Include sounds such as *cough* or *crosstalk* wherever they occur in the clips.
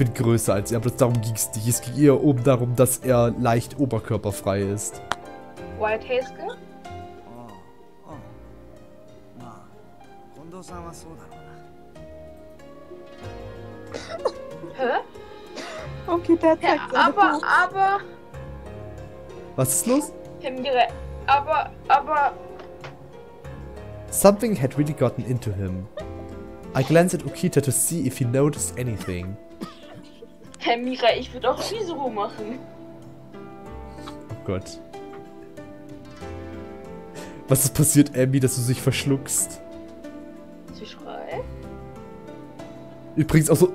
bin größer als er, aber darum ging es nicht. Es ging eher oben darum, dass er leicht oberkörperfrei ist. White Haske? Hä? Okay, der zeigt ja, aber, Post. aber... Was ist los? Aber, aber... Something had really gotten into him. I glanced at Okita to see if he noticed anything. Herr Mira, ich würde auch Shizuru machen. Gott. Was ist passiert, Abby, dass du sich verschluckst? Sie schreit. Übrigens auch so. *clears throat*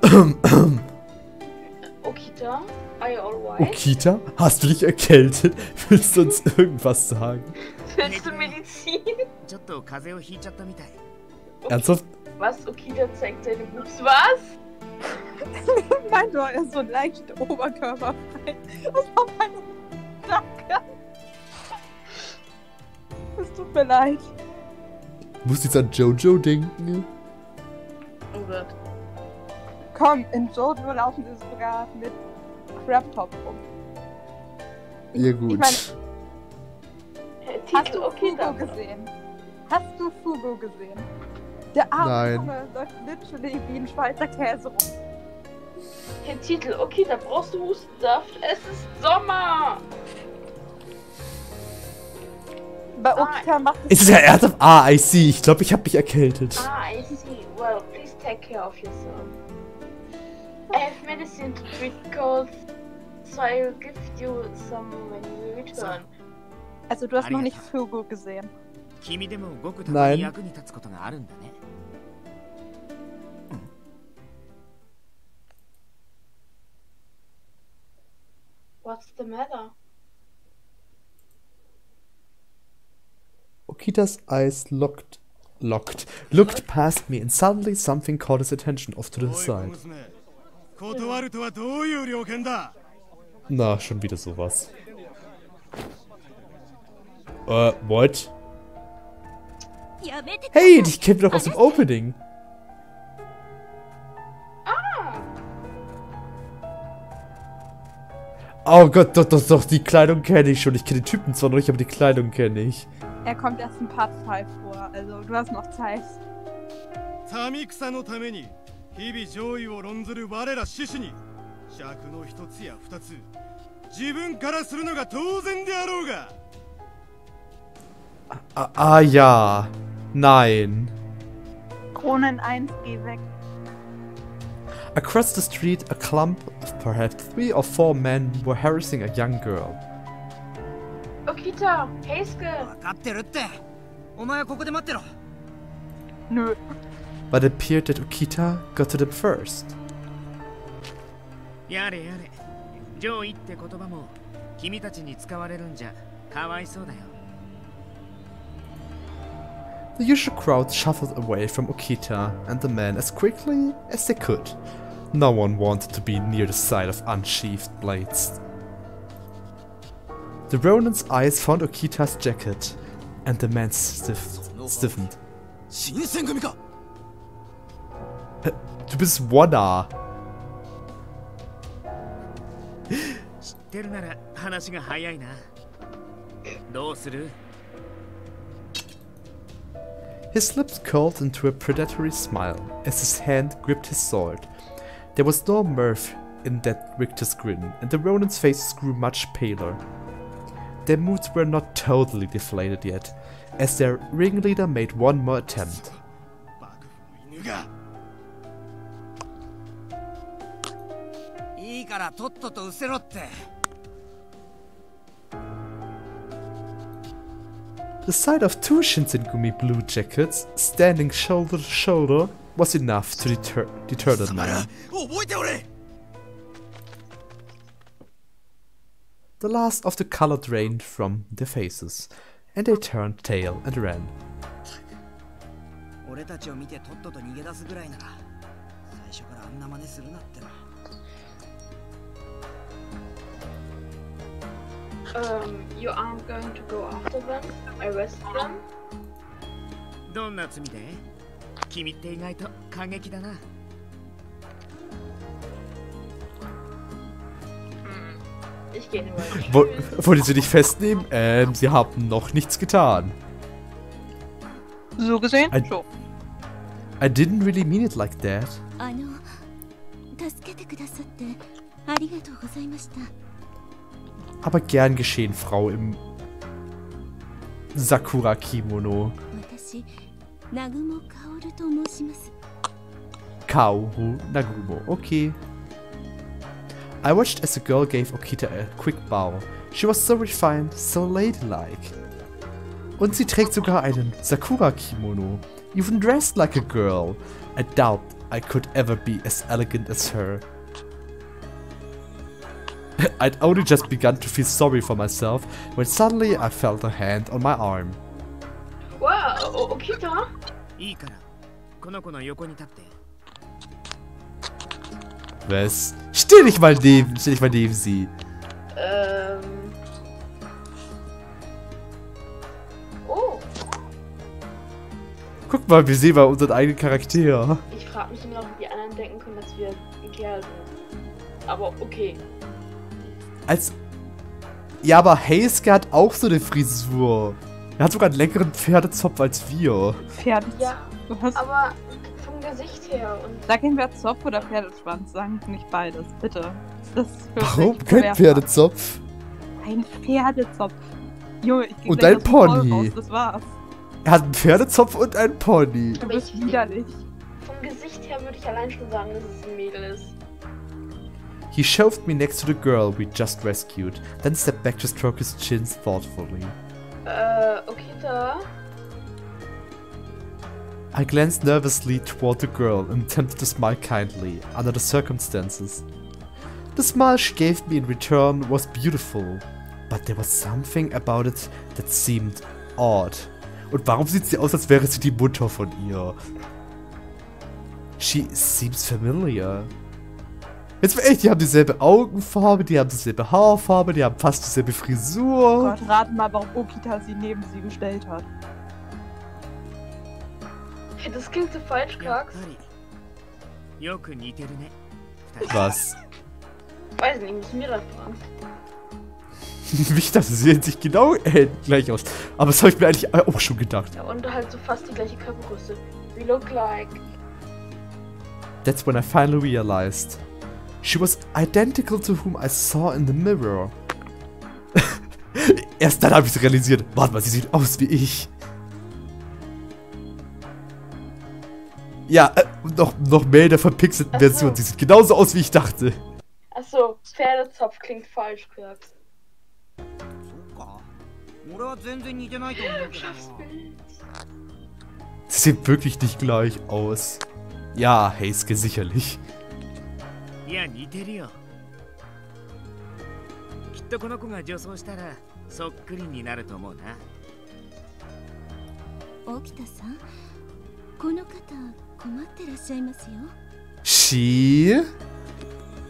Okita, Are you alright. Okita, hast du dich erkältet? Willst du uns irgendwas sagen? Willst du Medizin? Ernsthaft? Was? Okita zeigt seine Boobs. Was? Mein er ist so leicht oberkörperfrei. Das war meine Danke. Es tut mir leid. Muss jetzt an Jojo denken? Oh Gott. Komm, in Jojo laufen sie sogar mit Crab Top rum. Ja Ich gut. meine, Herr hast du Okita. Fugo gesehen? Hast du Fugo gesehen? Der arme Nein. Junge läuft literally wie ein Schweizer Käse rum. Den Titel. Okay, da brauchst du Hustensaft. Es ist Sommer. Bei Okita ah, macht es. Ist ja ernsthaft? Ah, I see. Ich glaube, ich habe mich erkältet. Ah, I see. Well, please take care of yourself. I have medicine to treat cold, so I will give you some when you return. Also, du hast noch nicht Fugo gesehen. Nein. What's the matter? Okita's eyes locked, locked, looked past me and suddenly something caught his attention off to the side. Na, schon wieder sowas. Äh, uh, what? Hey, dich kämpft doch aus dem Opening. Oh Gott, doch, doch, doch, die Kleidung kenne ich schon. Ich kenne die Typen zwar noch nicht, aber die Kleidung kenne ich. Er kommt erst in Part 5 vor, also du hast noch Zeit. 民草のために日々上位を論ずる我ら獅子に尺の一つや二つ自分からするのが当然であろうが Ah, ah ja. Nein. Kronen 1, geh weg. Across the street, a clump of perhaps three or four men were harassing a young girl. Okita, Heisuke. 分かってるってお前はここで待ってろ Nö. But it appeared that Okita got to them first. やれやれ上位って言葉も君たちに使われるんじゃかわいそうだよ The usual crowd shuffled away from Okita and the men as quickly as they could. No one wanted to be near the sight of unsheathed blades. The Ronin's eyes found Okita's jacket, and the man stiff- stiffened. 新選組か Du bist Wanna. 知ってるなら話が早いなどうする His lips curled into a predatory smile as his hand gripped his sword. there was no mirth in that rictus grin, and the Ronin's face grew much paler. Their moods were not totally deflated yet, as their ringleader made one more attempt. The sight of two Shinsengumi blue jackets standing shoulder to shoulder was enough to deter, deter the ま man. ら覚えておれ The last of the color drained from their faces, and they turned tail and ran. 俺たちを見てとっとと逃げ出すぐらいなら最初からあんな真似するなってば Um, you aren't going to go after them? Arrest them? どんな罪で 君って意外と過激だな Ich gehe nur. Wo, wollen Sie dich festnehmen? Ähm, Sie haben noch nichts getan. So gesehen? Ein- so. I didn't really mean it like that. あの助けてくださってありがとうございました Aber gern geschehen, Frau im Sakura-Kimono. 私南雲薫と申します Kaoru Nagumo. Okay. I watched as the girl gave Okita a quick bow. She was so refined, so ladylike. Und sie trägt sogar einen Sakura-Kimono. Even dressed like a girl. I doubt I could ever be as elegant as her. *laughs* I'd only just begun to feel sorry for myself when suddenly I felt a hand on my arm. Wow, Okita? Was? Stell dich mal neben, stell dich mal neben sie. Ähm. Oh, Guck mal, wir sehen mal unseren eigenen Charakter. ich frage mich immer noch, wie die anderen denken können, dass wir ein Kerl sind. Aber okay. Als. Ja, aber Heisuke hat auch so eine Frisur. Er hat sogar einen längeren Pferdezopf als wir. Pferde. Ja, Was? aber vom Gesicht her und Sag ihm, wer Zopf oder Pferdeschwanz. Sagen nicht beides, bitte. Das ist für Warum kein. Pferdezopf? Ein Pferdezopf. Junge, ich Und ein Pony. Raus, das war's. Er hat einen Pferdezopf und einen Pony. Du bist ich- widerlich. vom Gesicht her würde ich allein schon sagen, dass es ein Mädel ist. He shoved me next to the girl we just rescued, then stepped back to stroke his chin thoughtfully. Äh, Okita? I glanced nervously toward the girl and attempted to smile kindly, under the circumstances. The smile she gave me in return was beautiful, but there was something about it that seemed odd. Und warum sieht sie aus, als wäre sie die Mutter von ihr? She seems familiar. Jetzt echt, die haben dieselbe Augenfarbe, die haben dieselbe Haarfarbe, die haben fast dieselbe Frisur. Gott, rat mal, warum Okita sie neben sie gestellt hat. Das klingt so falsch, Krax. Was? Weiß nicht, müssen wir das fragen. *laughs* Mich das sehen sich genau äh, gleich aus. Aber das habe ich mir eigentlich auch schon gedacht. Ja, und halt so fast die gleiche Körpergröße. We look like. That's when I finally realized. She was identical to whom I saw in the mirror. *laughs* Erst dann habe ich es realisiert. Warte mal, sie sieht aus wie ich. Ja, äh, noch, noch mehr in der verpixelten Ach so. Version. Sie sieht genauso aus, wie ich dachte. Achso, Pferdezopf klingt falsch, Krax. そうか俺は全然似てないと思うけどな Sie sehen wirklich nicht gleich aus. Ja, Heisuke sicherlich. いや似てるよきっとこの子が女装したらそっくりになると思うな沖田さんこの方 She?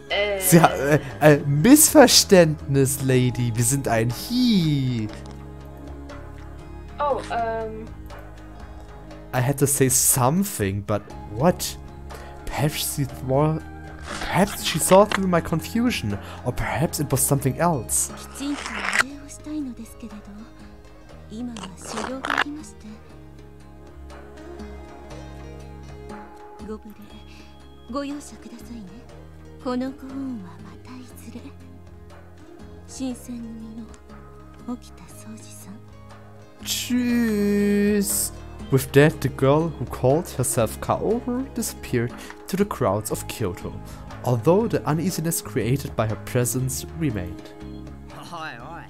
Äh. Sie hat, äh, äh, Missverständnis, Lady. Wir sind ein He. Oh, ähm. I had to say something, but what? Perhaps she, thought, perhaps she saw through my confusion, or perhaps it was something else. ご無礼ご容赦くださいねこのご恩はまたいずれ新選組の沖田総司さん Tschüss. With that, the girl who called herself Kaoru disappeared to the crowds of Kyoto, although the uneasiness created by her presence remained. おいおい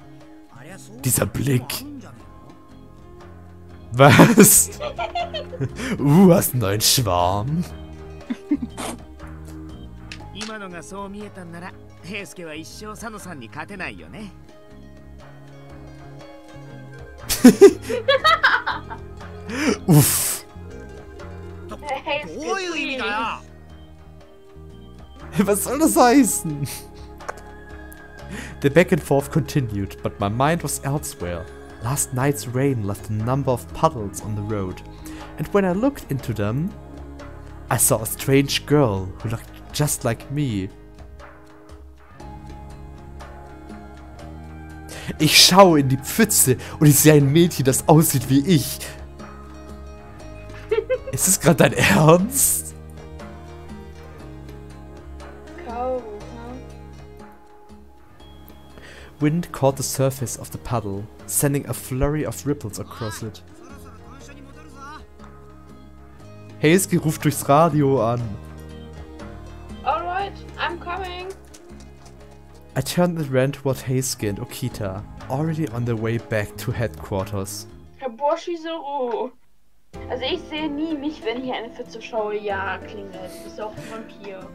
ありゃそう Dieser Blick. Was? uh, hast einen neuen Schwarm. *laughs* Uff. Was soll das heißen? The back and forth continued, but my mind was elsewhere. Last night's rain left a number of puddles on the road, and when I looked into them, I saw a strange girl who looked just like me. Ich schaue in die Pfütze und ich sehe ein Mädchen, das aussieht wie ich. Ist es gerade dein Ernst? Wind caught the surface of the puddle, sending a flurry of ripples across it. Hailsky ruft durchs Radio an. Alright, I'm coming. I turned and ran toward Hailsky and Okita, already on their way back to headquarters. Kaboshi Zoro. Also ich sehe nie mich, wenn hier eine Pfütze schaue. Ja, klingelt. Ist auch ein Vampir.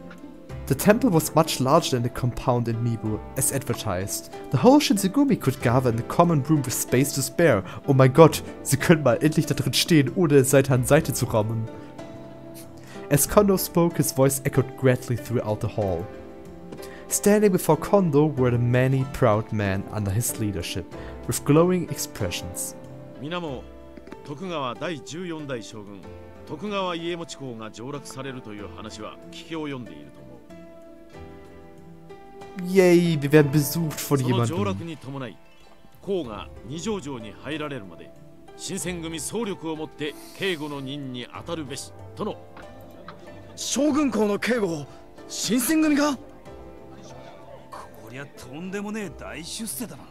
The temple was much larger than the compound in Mibu, as advertised. The whole Shinsengumi could gather in the common room with space to spare. Oh mein Gott, sie können mal endlich da drin stehen, ohne es Seite an Seite zu rammen. As Kondo spoke, his voice echoed greatly throughout the hall. Standing before Kondo were the many proud men under his leadership, with glowing expressions. 皆も徳川第14代将軍徳川家持公が上洛されるという話は聞き及んでいると思う Yay, wir werden besucht von その上洛 jemandem. に伴い公が二条城に入られるまで新選組総力をもって警護の任に当たるべしとの。将軍校の警護を新選組が？こりゃとんでもねえ大出世だな。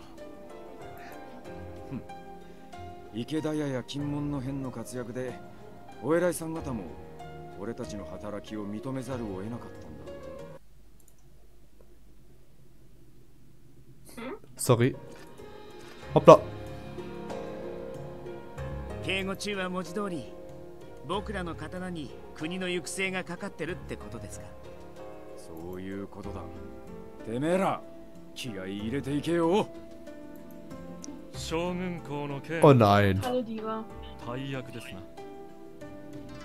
池田屋や金門の変の活躍でお偉いさん方も俺たちの働きを認めざるを得なかった Sorry. Hoppla. 警護中は文字通り僕らの刀に国の行く末がかかってるってことですか？そういうことだてめえら気合い入れていけよ将軍校の件 Oh nein. 大役ですな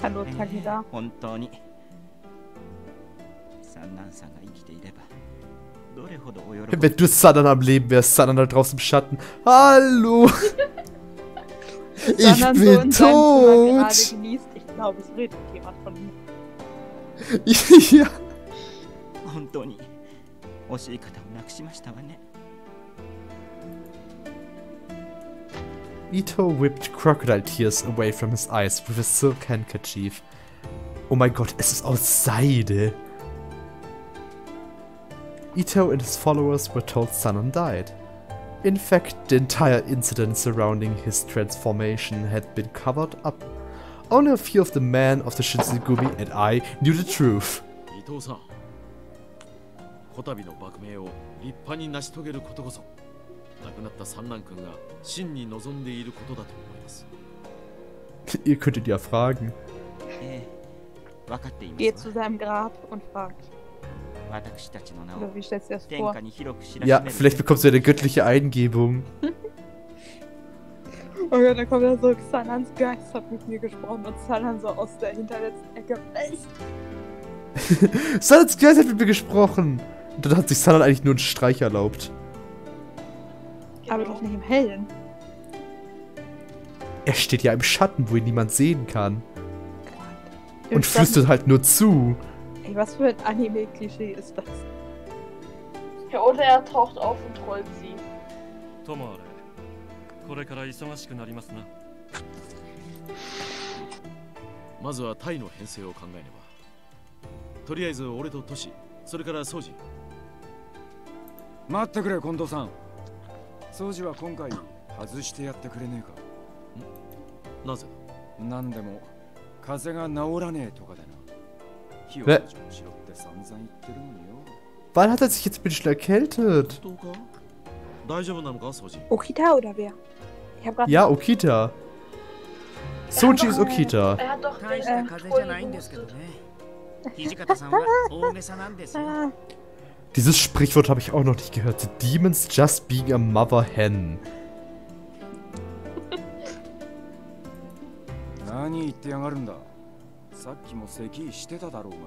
Hallo Tagida. 本当に三男さんが生きていれば Wenn du Sanan am Leben wärst, Sanan da draußen im Schatten. Hallo! *laughs* Ich Sondern so bin in seinem Zimmer gerade tot! genießt. Ich glaube, es redet jemand von ihm. *laughs* ja. 本当に惜しい方を亡くしましたわね Ito whipped crocodile tears away from his eyes with a silk handkerchief. Oh mein Gott, es ist aus Seide. Ito and his followers were told Sanan died. In fact, the entire incident surrounding his transformation had been covered up. Only a few of the men of the Shinsengumi and I knew the truth. 伊藤さんこたびの幕命を立派に成し遂げることこそ亡くなった三男君が真に望んでいることだと思います Ihr könnt ihn ja fragen. ええ分かっていま Geht す zu わ seinem Grab und fragt. Wie stellst du das vor? Ja, vielleicht bekommst du eine göttliche Eingebung. *laughs* oh Gott, dann kommt da so Xanans Geist hat mit mir gesprochen und Xanan so aus der hinterletzten Ecke. *laughs* Xanans Geist hat mit mir gesprochen! Und dann hat sich Xanan eigentlich nur einen Streich erlaubt. Aber doch nicht im Hellen. Er steht ja im Schatten, wo ihn niemand sehen kann. Und flüstert halt nur zu. Ey, was für ein Anime-Klischee ist das? Ja, oder er taucht auf und trollt sie. ともあれこれから忙しくなりますな。まずはタイの編成を考えねば。とりあえず俺とトシそれからソジ。待ってくれ近藤さん。掃除は今回外してやってくれねえか。なぜ？なんでも。風が治らねえとかでな Wer? Wann hat er sich jetzt bitte erkältet? Okita oder wer? ja, Okita. Soji ist Okita. Er hat doch den, äh, Dieses Sprichwort habe ich auch noch nicht gehört. The demons just being a mother hen. さっきも咳してただろうが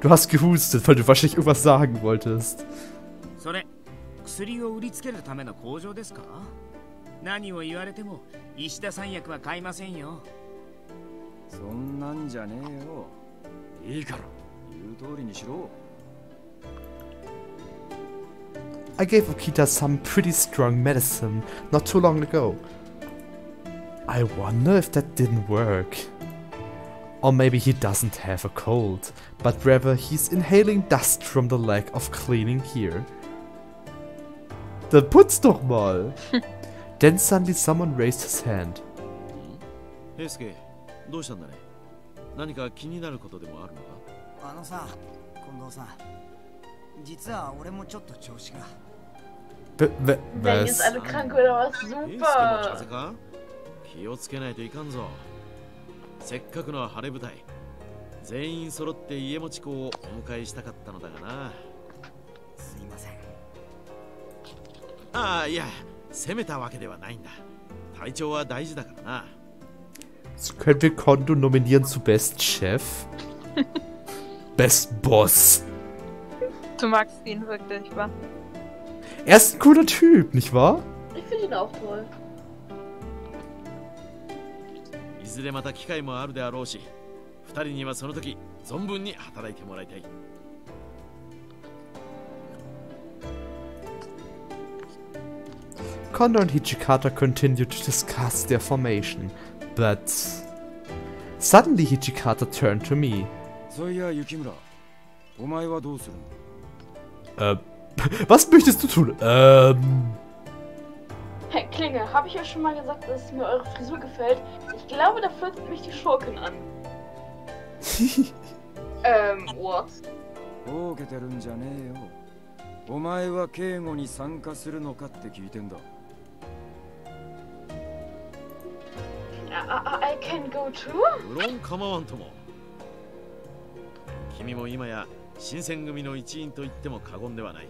Du hast gehustet, weil du wahrscheinlich irgendwas sagen wolltest. それ薬を売りつけるための工場ですか何を言われても石田三役は買いませんよそんなんじゃねえよいいから言う通りにしろ I I gave Okita some pretty strong medicine not too long ago. I wonder if that didn't work. Or maybe he doesn't have a cold, but rather he's inhaling dust from the lack of cleaning here. Dann putz doch mal! *laughs* then suddenly someone raised his hand. 平介どうしたんだね何か気になることでもあるのかあのさ近藤さん実は俺もちょっと調子が B w Wenn jetzt was? alle krank oder was? 平介も風 Super! 気をつけないといかんぞせっかくの晴れ舞台全員揃って家持ち子をお迎えしたかったのだがなすいませんああいや責めたわけではないんだ体調は大事だからな Können wir Kondo nominieren zu Best Chef? Best Boss. Du magst ihn wirklich, wa? Er ist ein cooler Typ, nicht wahr? Ich finde ihn auch toll. ずれまた機会もあるであろうし二人にはその時存分に働いてもらいたい Kondo and Hichikata continued to discuss their formation, but suddenly Hichikata turned to me. そういや雪村お前はどうする Äh, was möchtest du tun? Ähm, Klinge, habe ich euch schon mal gesagt, dass mir eure Frisur gefällt? Ich glaube, da flirtet mich die Schurkin an. *laughs* ähm, what? のけてるんじゃねえよお前は警護に参加するのかって聞いてんだ I, I, I can go too? 無論構わんとも君も今や新選組の一員と言っても過言ではない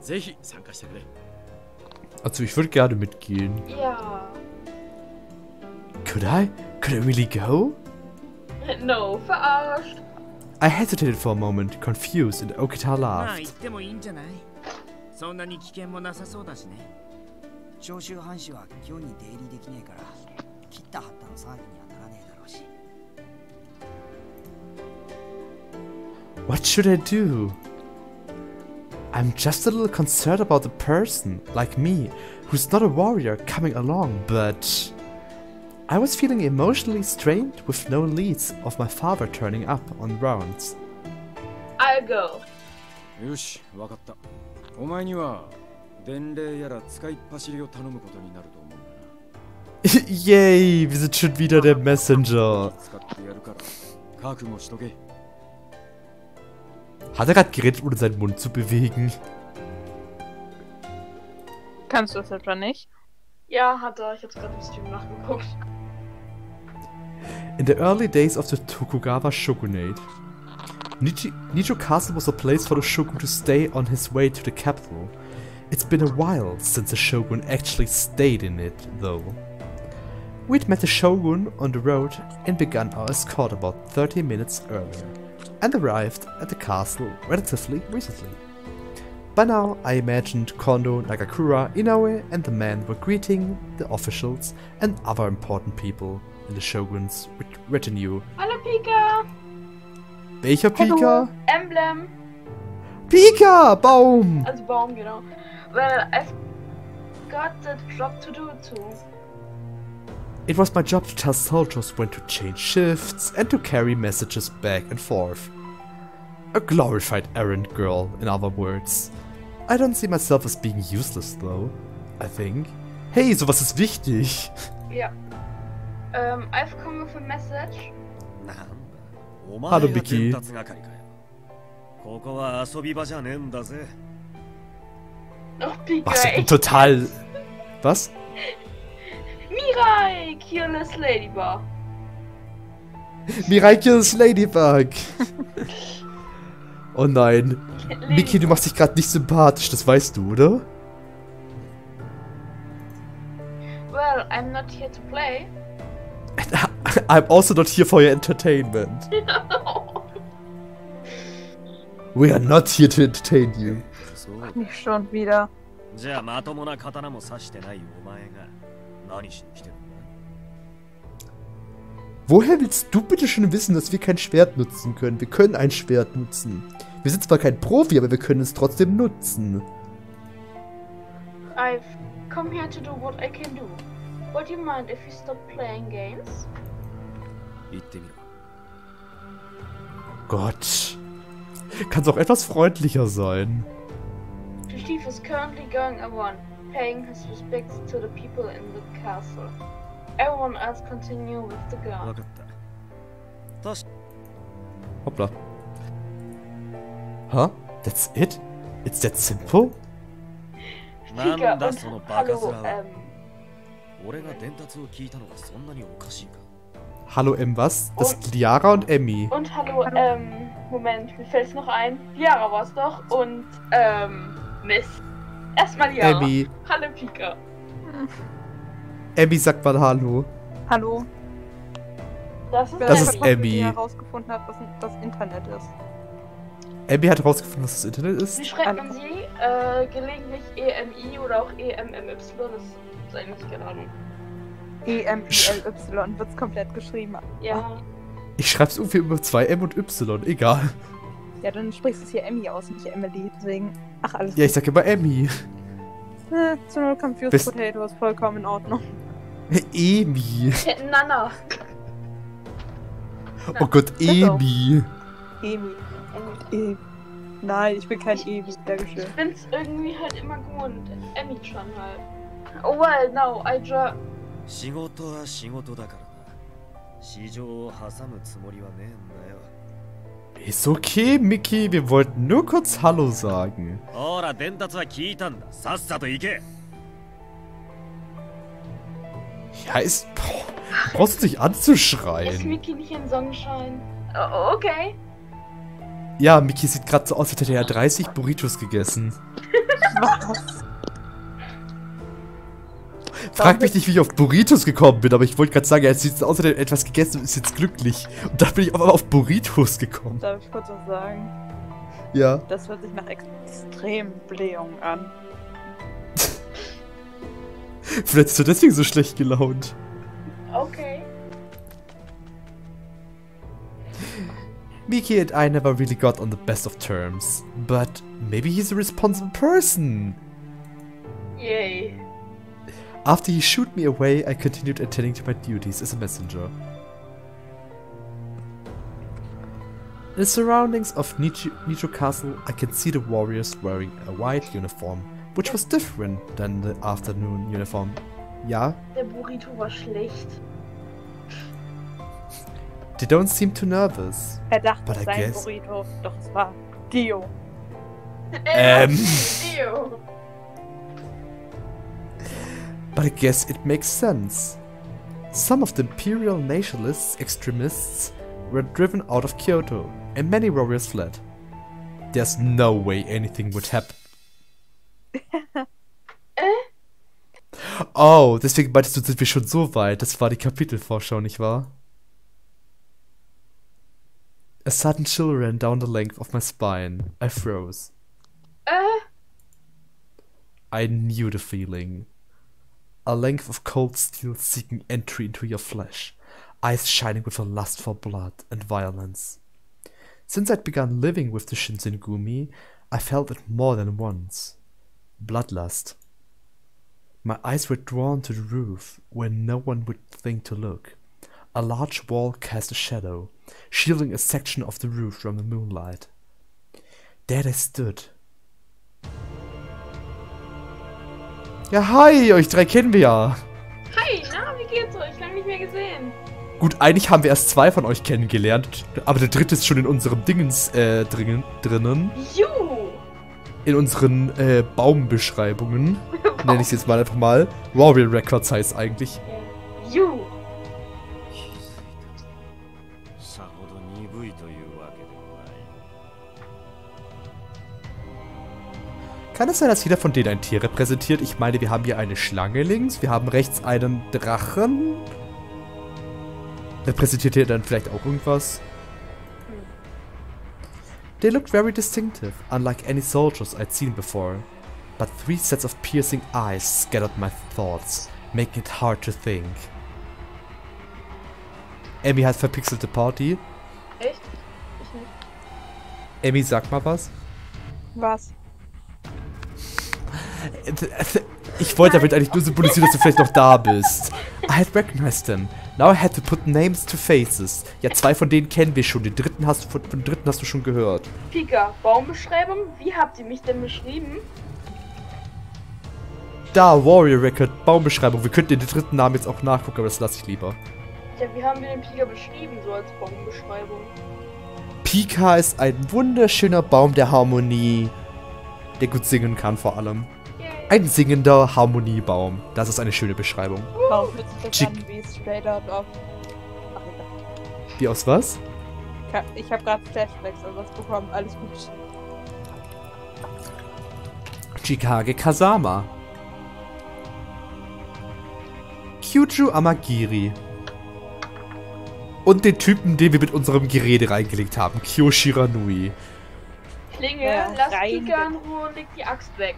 ぜひ参加してくれ also ich würde gerne mitgehen. Ja. Could I? Could I really go? No, verarscht. I hesitated for a moment, confused, and Okita まあ行 laughed. ってもいいんじゃないそんなに危険もなさそうだしね長州藩士は今日に出入りできねえから切った張ったの騒ぎにはならねえだろうし What should I do? I'm just a little concerned about a person, like me, who's not a warrior coming along, but... I was feeling emotionally strained with no leads of my father turning up on rounds. I'll go. よしわかったお前には伝令やら使いっ走りを頼むことになると思うんだな Yay, wir sind schon wieder der Messenger. 使ってやるから覚悟しとけ Hat er gerade geredet, ohne seinen Mund zu bewegen? Kannst du das etwa nicht? Ja, hat er. Ich hab's gerade im Stream nachgeguckt. In the early days of the Tokugawa shogunate, Nichi Nijo Castle was a place for the shogun to stay on his way to the capital. It's been a while since the shogun actually stayed in it, though. We'd met the shogun on the road and begun our escort about 30 minutes earlier, and arrived at the castle relatively recently. By now, I imagined Kondo, Nagakura, Inoue, and the men were greeting the officials and other important people in the shogun's ret- retinue. Hallo Pika! Welcher Pika? Emblem! Pika! Baum! Also Baum, genau. Well, I've got the job to do too. It was my job to tell soldiers when to change shifts and to carry messages back and forth. A glorified errand girl, in other words. I don't see myself as being useless though, I think. Hey, sowas ist wichtig! Ja. Ähm, I've come with a message. お前 Hallo が Vicky. 伝達係かよここは遊び場じゃねえんだぜ Oh, Pika, Was ja echt. total. Was? Mirai! Keyless Ladybug. Mirai kills Ladybug! oh nein. Miki, du machst dich gerade nicht sympathisch, das weißt du, oder? Well, I'm not here to play. *laughs* I'm also not here for your entertainment. *laughs* We are not here to entertain you. そう Nicht schon wieder. じゃあまともな刀も刺してないお前が何しに来てるんだ Woher willst du bitte schon wissen, dass wir kein Schwert nutzen können? Wir können ein Schwert nutzen. Wir sind zwar kein Profi, aber wir können es trotzdem nutzen. I've come here to do what I can do. Would you mind if you stop playing games? Gott. Kannst auch etwas freundlicher sein. The chief is currently going a one paying his respects to the people in the castle. Everyone else continue with the girl. Das. Hoppla. Huh? That's it? It's that simple? Speaker und Hallo, ähm... Hallo, M, was? Das und, ist Liara und Emmy. Und hallo, ähm, Moment, mir fällt es noch ein. Liara war es doch und, ähm, Mist. Erstmal Liara. Emmy. Hallo Pika. Emmy sagt mal Hallo. Hallo. Das ist, Das ist Abby. ihr herausgefunden habt, was das Internet ist. Emmy hat herausgefunden, was das Internet ist. Wie schreibt man sie? Äh, gelegentlich EMI oder auch EMMY? Das ist eigentlich keine Ahnung. E-M-I-L-Y wird's komplett geschrieben. Ja. Ich schreib's irgendwie über zwei M und Y. Egal. Ja, dann sprichst du es hier Emmy aus, nicht Emily. Deswegen. Ach, alles Ja, ich sag immer Emmy. gut. Äh, zu null Confused Bist- Potato ist vollkommen in Ordnung. Emi. Nana. Oh Gott, Emi. Emi. E Nein, ich bin kein Emi. Dankeschön. Ich bin's irgendwie halt immer gewohnt. Emmy schon halt. Oh well, no, I just. 仕事は仕事だからな市場を挟むつもりはねえんだよ ist okay, Mickey. Wir wollten nur kurz Hallo sagen. Ja, ist... Boah, brauchst du dich anzuschreien. Ist Mickey nicht in Sonnenschein? Okay. Ja, Mickey sieht gerade so aus, als hätte er 30 Burritos gegessen. *laughs* Was? Frag mich nicht, wie ich auf Burritos gekommen bin, aber ich wollte gerade sagen, er hätte er etwas gegessen und ist jetzt glücklich. Und dann bin ich auf einmal auf Burritos gekommen. Darf ich kurz was sagen? Ja. Das hört sich nach extrem Blähung an. *laughs* Vielleicht ist er deswegen so schlecht gelaunt. Okay. Miki and I never really got on the best of terms. But maybe he's a responsible person. Yay. After he shooed me away, I continued attending to my duties as a messenger. In the surroundings of Nicho Castle, I can see the warriors wearing a white uniform, which was different than the afternoon uniform. Yeah, Der Burrito war schlecht. they don't seem too nervous. Er dachte, But I es sei ein guess- Burrito, doch es war Dio. Ähm. *laughs* Dio. But I guess it makes sense. Some of the imperial nationalists extremists were driven out of Kyoto, and many warriors fled. There's no way anything would happen. *laughs* Eh? Oh, deswegen meintest du, sind wir schon so weit. Das war die Kapitelvorschau, nicht wahr? A sudden chill ran down the length of my spine. I froze. Äh, I knew the feeling. A length of cold steel seeking entry into your flesh, eyes shining with a lust for blood and violence. Since I'd begun living with the Shinsengumi, I felt it more than once. Bloodlust. My eyes were drawn to the roof, where no one would think to look. A large wall cast a shadow, shielding a section of the roof from the moonlight. There they stood, Ja, hi, euch drei kennen wir ja. hi, na, wie geht's euch? Lange nicht mehr gesehen. Gut, eigentlich haben wir erst zwei von euch kennengelernt, aber der dritte ist schon in unserem Dingens äh, dringen, drinnen. Ju. In unseren äh, Baumbeschreibungen. *laughs* Nenne ich es jetzt mal einfach mal. Warrior Records heißt eigentlich. Ju. Kann es sein, dass jeder von denen ein Tier repräsentiert? Ich meine, wir haben hier eine Schlange links, wir haben rechts einen Drachen. Repräsentiert ihr dann vielleicht auch irgendwas? They looked very distinctive, unlike any soldiers I'd seen before. But three sets of piercing eyes scattered my thoughts, making it hard to think. Emmy hat verpixelte Party. Echt? Ich nicht. Emmy, sag mal was. Was? Ich wollte damit eigentlich nur symbolisieren, dass du vielleicht noch da bist. I had recognized them. Now I had to put names to faces. Ja, zwei von denen kennen wir schon. Den dritten hast du, von, von den dritten hast du schon gehört. Pika, Baumbeschreibung. Wie habt ihr mich denn beschrieben? Da, Warrior Record, Baumbeschreibung. Wir könnten den dritten Namen jetzt auch nachgucken, aber das lasse ich lieber. Ja, wie haben wir den Pika beschrieben, so als Baumbeschreibung? Pika ist ein wunderschöner Baum der Harmonie, der gut singen kann vor allem. Ein singender Harmoniebaum. Das ist eine schöne Beschreibung. Warum fühlt sich das Chick- an wie straight out of... Ach. Wie aus was? Ich habe gerade Flashbacks und was bekommen. Alles gut. Chikage Kazama. Kyuju Amagiri. Und den Typen, den wir mit unserem Gerede reingelegt haben. Kyoshiranui. Klinge, Ja, lass Pika in Ruhe und leg die Axt weg.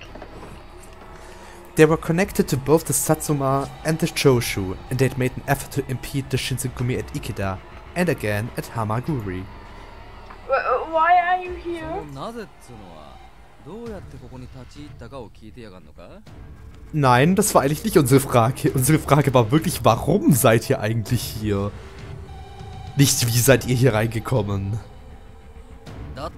They were connected to both the Satsuma and the Choshu, and they'd made an effort to impede the Shinsengumi at Ikeda, and again at Hamaguri. W- uh, Why are you here? なぜっつうのはどうやってここに立ち入ったかを聞いてやがんのか Nein, das war eigentlich nicht unsere Frage. Unsere Frage war wirklich, warum seid ihr eigentlich hier? Nicht, wie seid ihr hier reingekommen? だ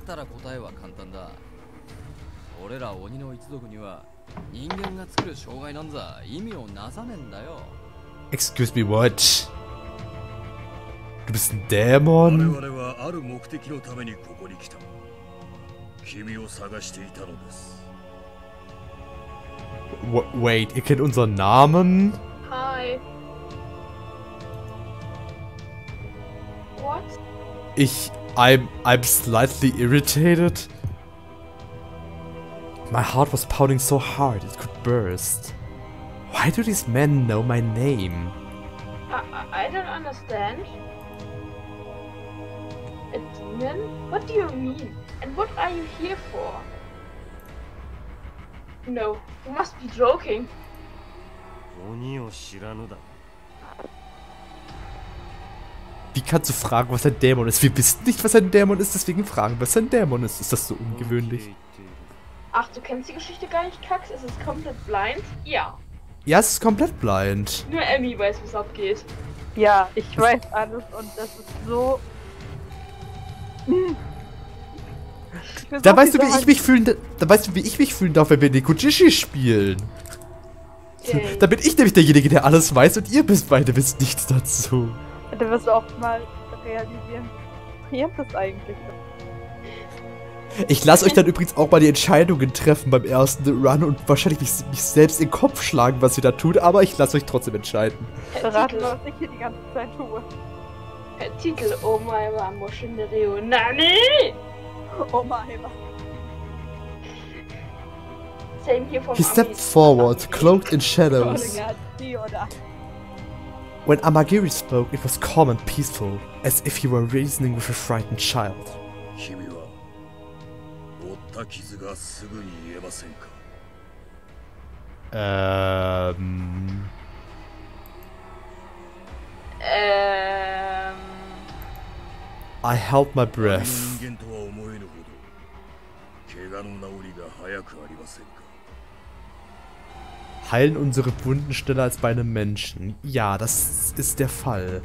Excuse me, what? Du bist ein Dämon? W wait, ihr kennt unseren Namen? Hi. What? Ich, I'm, I'm slightly irritated. My heart was pounding so hard it could burst. Why do these men know my name? I, I don't understand. Demon? What do you mean? And what are you here for? No, you must be joking. Wie kannst du fragen, was ein Dämon ist? Wir wissen nicht, was ein Dämon ist, deswegen fragen, was ein Dämon ist. Ist das so ungewöhnlich? Ach, du kennst die Geschichte gar nicht, Kax? Ist es komplett blind? Ja. Ja, es ist komplett blind. Nur Emmy weiß, was abgeht. Ja, ich weiß alles und das ist so. Da weißt du, wie ich mich fühlen, da, weißt du, wie ich mich fühlen darf, wenn wir Nekujishi spielen. Yay. Da bin ich nämlich derjenige, der alles weiß und ihr wisst beide wisst nichts dazu. Da wirst du auch mal realisieren. Wie ist das eigentlich? Ich lasse euch dann übrigens auch mal die Entscheidungen treffen beim ersten Run und wahrscheinlich mich, mich selbst in den Kopf schlagen, was ihr da tut, aber ich lasse euch trotzdem entscheiden. Verraten, was ich hier die ganze Zeit tue. Äh, Titel Omae wa Moshinreo Nani! Oh mein Gott. Same here from He stepped forward, cloaked in shadows. When Amagiri spoke, it was calm and peaceful, as if he were reasoning with a frightened child. Ähm. Ähm. I held my 他 breath. の人間とは思えぬほど怪我の治りが早くありませんか Heilen unsere Wunden schneller als bei einem Menschen. Ja, das ist der Fall.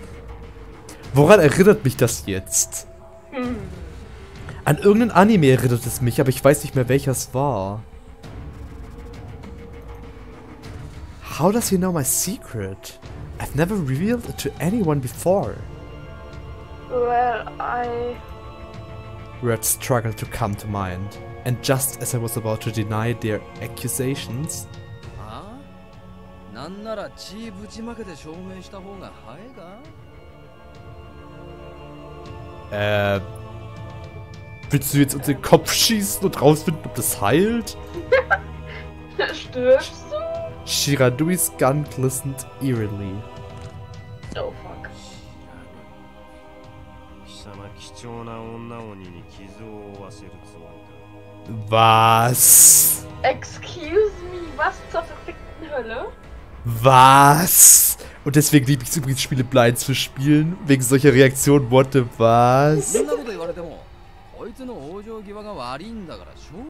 Woran erinnert mich das jetzt? Hm. An irgendein Anime erinnert es mich, aber ich weiß nicht mehr welcher es war. How does he know my secret? I've never revealed it to anyone before. Well, I. Words struggled to come to mind. And just as I was about to deny their accusations, ああ willst du jetzt uns den Kopf schießen und rausfinden, ob das heilt? *laughs* Stirbst du? Shiradui's gun glistened eerily. Oh fuck. 貴様貴重な女鬼に傷を負わせるつもりか Was? Excuse me, was zur verfickten Hölle? Was? Und deswegen liebe ich es übrigens, Spiele blind zu spielen. Wegen solcher Reaktionen. What the was? いつの往生際が悪いんだからしょう